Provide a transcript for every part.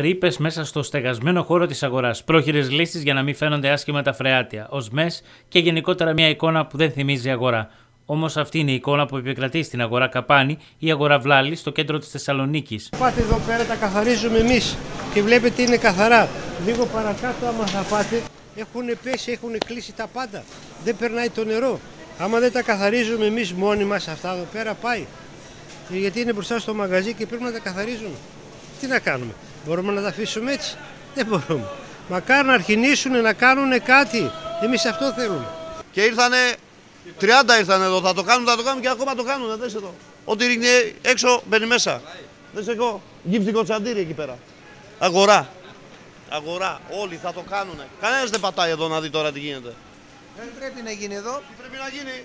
Τρύπες μέσα στο στεγασμένο χώρο της αγοράς. Πρόχειρες λύσεις για να μην φαίνονται άσχημα τα φρεάτια. Ω μες και γενικότερα μια εικόνα που δεν θυμίζει αγορά. Όμως αυτή είναι η εικόνα που επικρατεί στην αγορά Καπάνη ή αγορά Βλάλη στο κέντρο της Θεσσαλονίκης. Πάτε εδώ πέρα, τα καθαρίζουμε εμείς και βλέπετε είναι καθαρά. Λίγο παρακάτω, άμα θα πάτε, έχουν πέσει, έχουν κλείσει τα πάντα. Δεν περνάει το νερό. Άμα δεν τα καθαρίζουμε εμείς μόνοι μας αυτά εδώ πέρα, πάει. Γιατί είναι μπροστά στο μαγαζί και πρέπει να τα καθαρίζουμε. Τι να κάνουμε, μπορούμε να τα αφήσουμε έτσι; Δεν μπορούμε. Μακάρι να αρχινήσουν να κάνουν κάτι. Εμείς αυτό θέλουμε. Και ήρθανε 30 ήρθαν εδώ, θα το κάνουν, θα το κάνουν και ακόμα το κάνουν. Δες εδώ. Ό,τι ρίχνει έξω μπαίνει μέσα. Δες εγώ, γύφτικο τσαντήρι εκεί πέρα. Αγορά. Αγορά. Όλοι θα το κάνουν. Κανένας δεν πατάει εδώ να δει τώρα τι γίνεται. Δεν πρέπει να γίνει εδώ. Τι πρέπει να γίνει;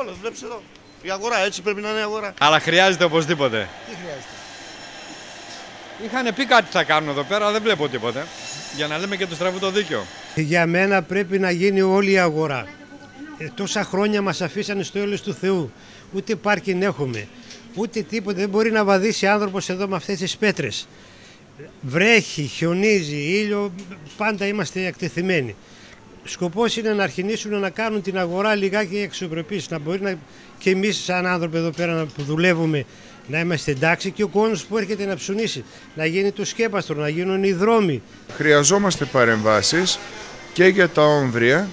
Όλο, βλέπεις εδώ. Η αγορά, έτσι πρέπει να είναι η αγορά. Αλλά χρειάζεται οπωσδήποτε. Τι χρειάζεται; Είχαν πει κάτι θα κάνουν εδώ πέρα, αλλά δεν βλέπω τίποτε. Για να λέμε και του στραβού το δίκιο. Για μένα πρέπει να γίνει όλη η αγορά. Ε, τόσα χρόνια μας αφήσανε στο έλεος του Θεού. Ούτε πάρκινγκ έχουμε. Ούτε τίποτα. Δεν μπορεί να βαδίσει άνθρωπος εδώ με αυτές τις πέτρες. Βρέχει, χιονίζει, ήλιο, πάντα είμαστε εκτεθειμένοι. Σκοπός είναι να αρχινήσουν να κάνουν την αγορά λιγάκι εξωπρεπής, να μπορεί να, και εμείς σαν άνθρωποι εδώ πέρα που δουλεύουμε να είμαστε εντάξει και ο κόσμος που έρχεται να ψουνίσει, να γίνει το σκέπαστρο, να γίνουν οι δρόμοι. Χρειαζόμαστε παρεμβάσεις και για τα όμβρια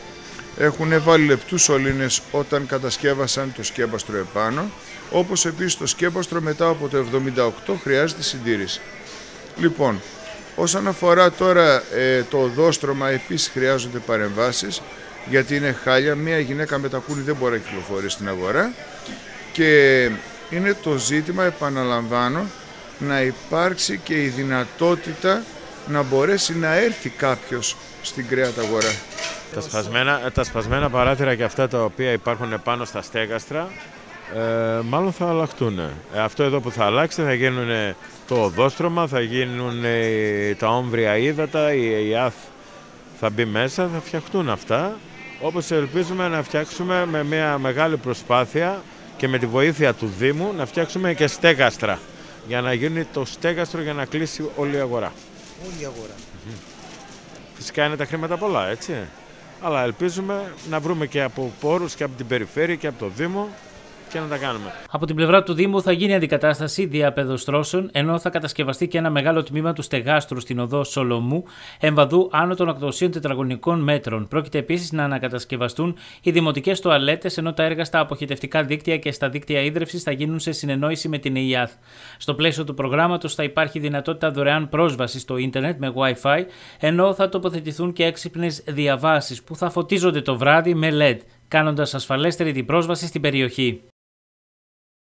έχουν βάλει λεπτούς σωλήνες όταν κατασκεύασαν το σκέπαστρο επάνω, όπως επίσης το σκέπαστρο μετά από το 78 χρειάζεται συντήρηση. Λοιπόν, όσον αφορά τώρα ε, το οδόστρωμα επίσης χρειάζονται παρεμβάσεις, γιατί είναι χάλια, μία γυναίκα με τα κούνη δεν μπορεί να κυκλοφορήσει στην αγορά και είναι το ζήτημα, επαναλαμβάνω, να υπάρξει και η δυνατότητα να μπορέσει να έρθει κάποιος στην κρέατα αγορά. Τα σπασμένα, τα σπασμένα παράθυρα και αυτά τα οποία υπάρχουν πάνω στα στέγαστρα ε, μάλλον θα αλλάχτούν. Ε, αυτό εδώ που θα αλλάξει θα γίνουν το οδόστρωμα, θα γίνουν τα όμβρια ύδατα, η ΕΙΑΘ θα μπει μέσα, θα φτιαχτούν αυτά όπως ελπίζουμε να φτιάξουμε με μια μεγάλη προσπάθεια και με τη βοήθεια του Δήμου να φτιάξουμε και στέγαστρα για να γίνει το στέγαστρο για να κλείσει όλη η αγορά. Όλη η αγορά. Φυσικά είναι τα χρήματα πολλά, έτσι. Αλλά ελπίζουμε να βρούμε και από πόρους και από την περιφέρεια και από το Δήμο και να τα κάνουμε. Από την πλευρά του Δήμου θα γίνει αντικατάσταση διαπεδοστρώσεων, ενώ θα κατασκευαστεί και ένα μεγάλο τμήμα του στεγάστρου στην οδό Σολομού, εμβαδού άνω των 800 τετραγωνικών μέτρων. Πρόκειται επίσης να ανακατασκευαστούν οι δημοτικές τοαλέτε, ενώ τα έργα στα αποχετευτικά δίκτυα και στα δίκτυα ίδρυυσης θα γίνουν σε συνεννόηση με την ΕΙΑΘ. Στο πλαίσιο του προγράμματος θα υπάρχει δυνατότητα δωρεάν πρόσβασης στο ίντερνετ με WiFi, ενώ θα τοποθετηθούν και έξυπνες διαβάσεις που θα φωτίζονται το βράδυ με LED, κάνοντας ασφαλέστερη την πρόσβαση στην περιοχή.